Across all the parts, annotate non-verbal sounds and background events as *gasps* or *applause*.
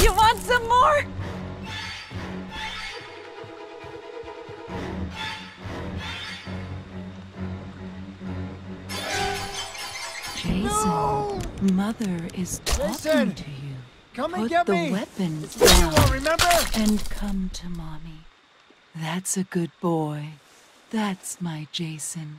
You want some more? Jason, Mother is talking Jason, to you. Come and Put get the me. weapon It's you down remember? and come to mommy. That's a good boy. That's my Jason.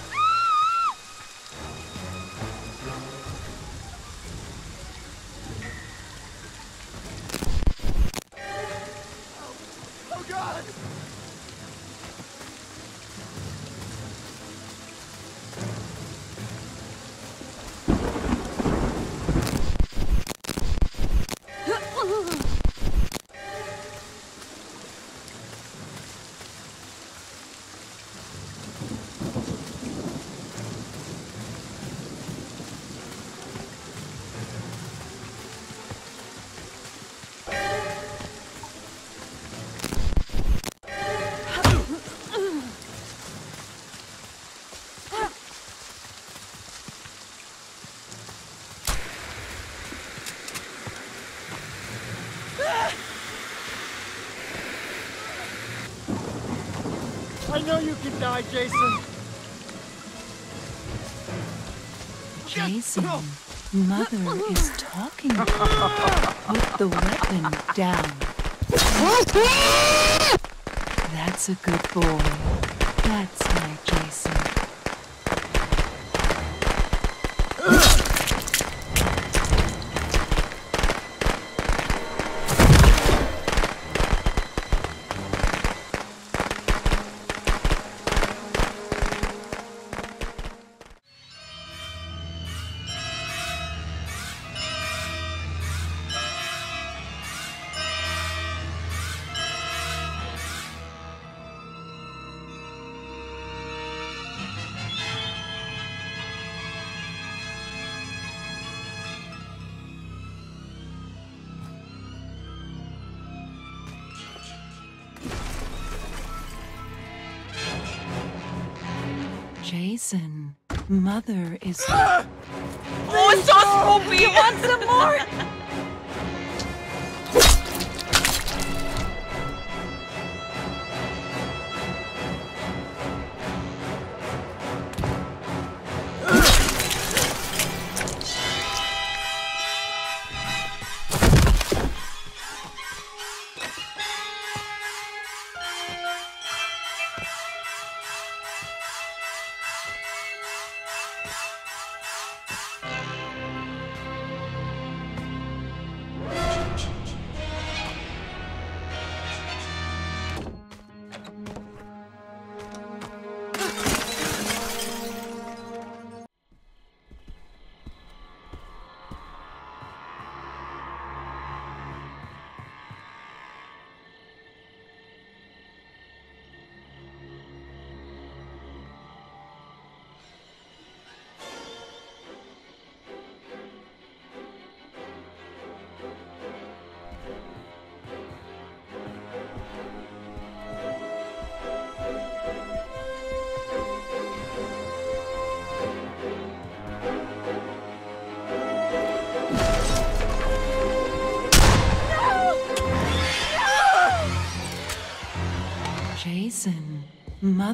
die, Jason. Jason, Mother is talking to you. Put the weapon down. That's a good boy. That's my Jason. Jason, Mother is. *gasps* Oh, it's so Spoopy! You want some more?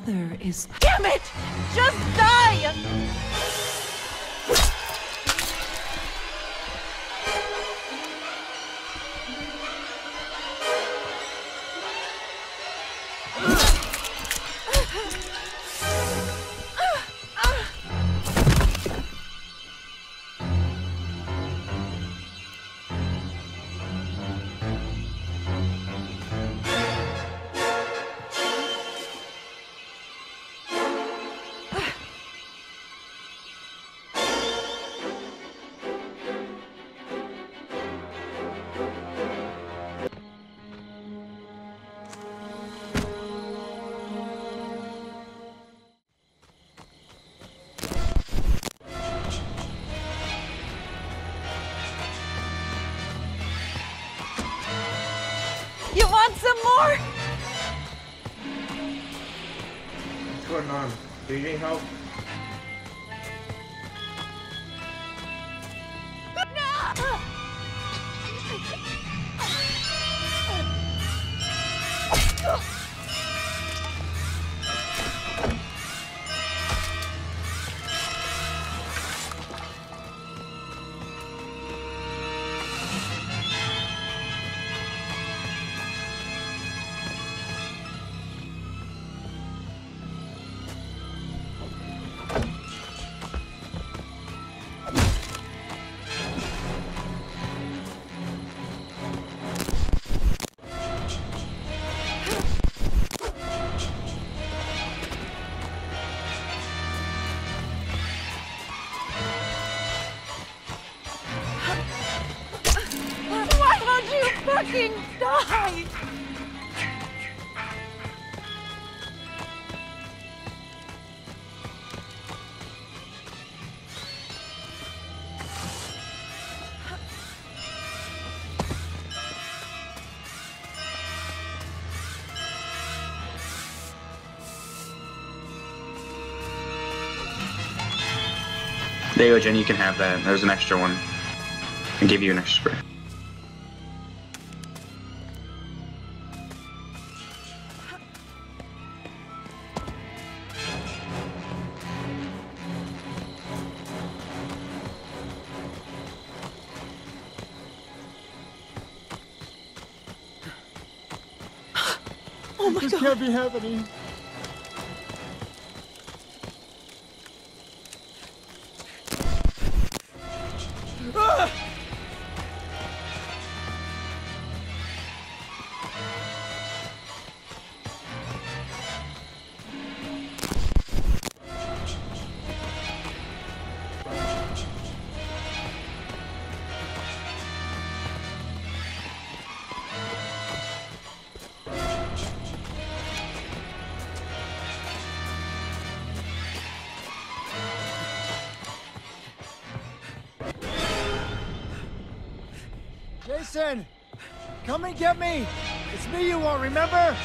Is. Damn it! Just die! Need help? Fucking die? There you go, Jen. You can have that. There's an extra one. I give you an extra Oh my This god. can't be happening. Jason! Come and get me! It's me you want, remember?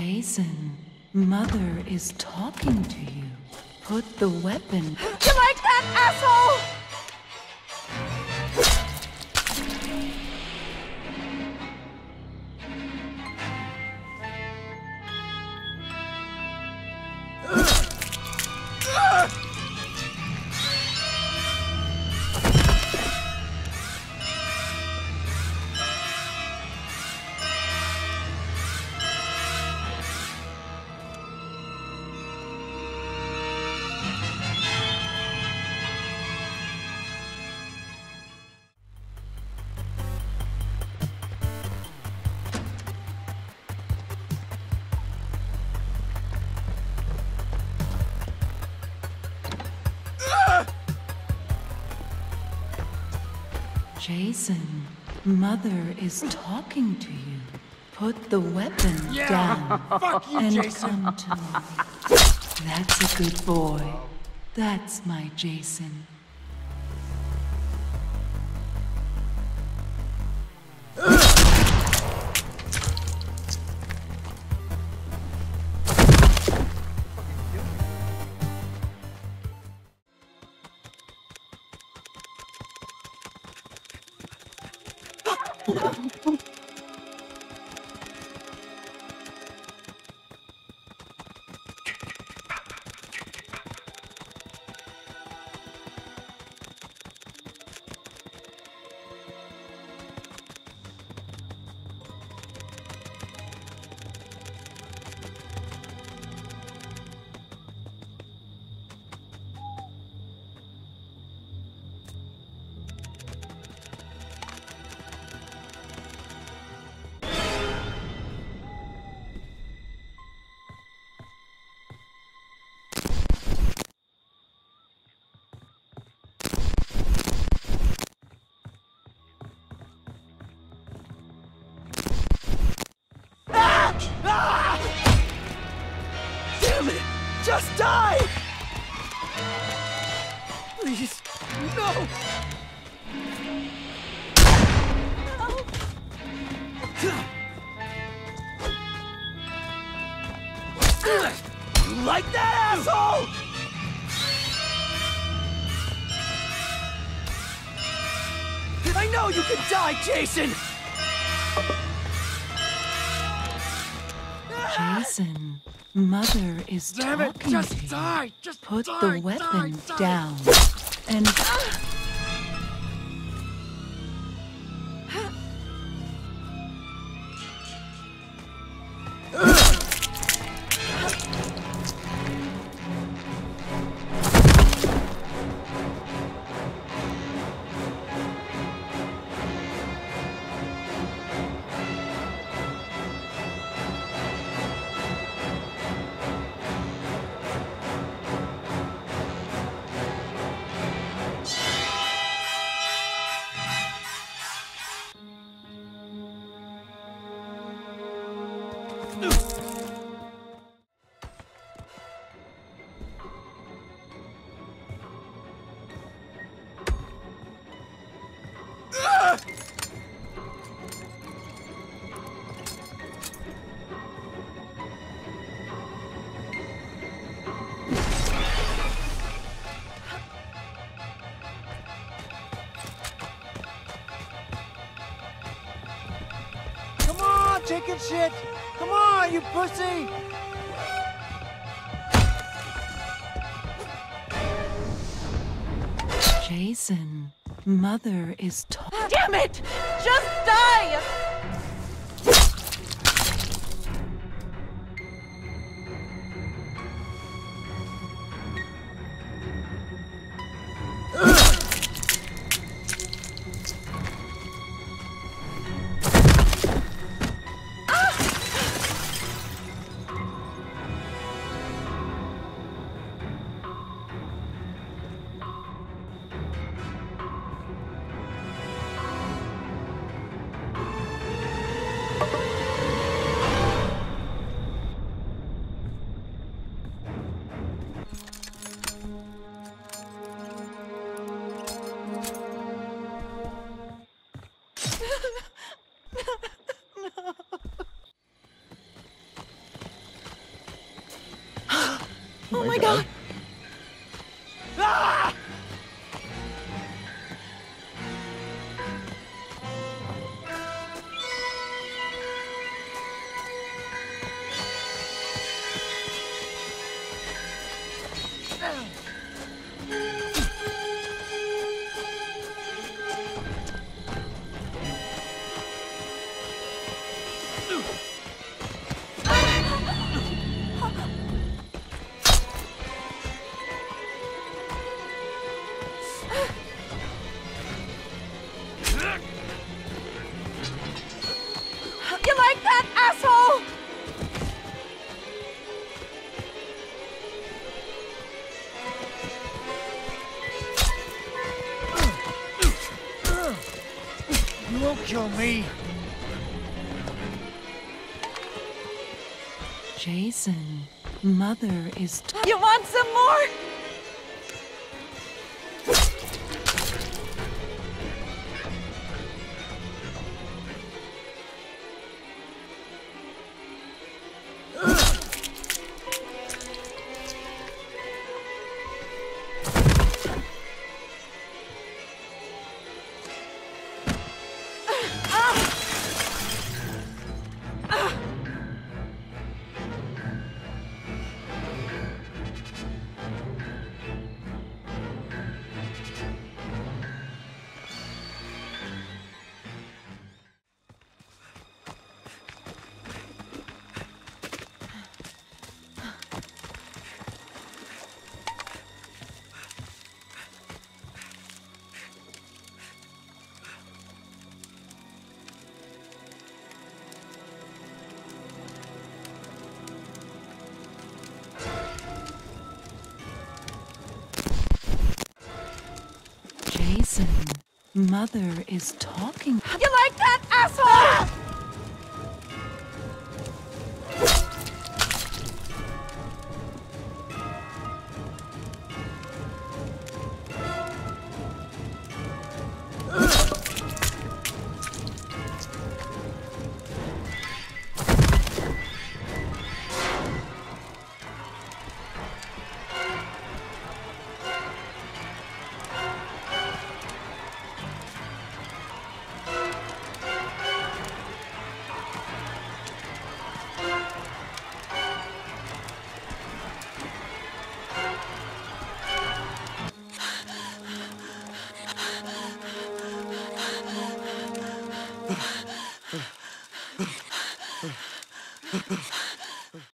Jason, Mother is talking to you. Put the weapon. You like that, asshole? Jason, Mother is talking to you. Put the weapon Yeah. down *laughs* Fuck you, and Jason. come to mommy. That's a good boy. That's my Jason. You can die, Jason! Jason, Mother is Damn it, talking just to you. die! Just Put die, the die, weapon die. down and chicken shit! Come on, you pussy! Jason, Mother is talking. Damn it! Just die! Oh, my god. Jason, Mother is. You want some more? Mother is talking. You like that, asshole?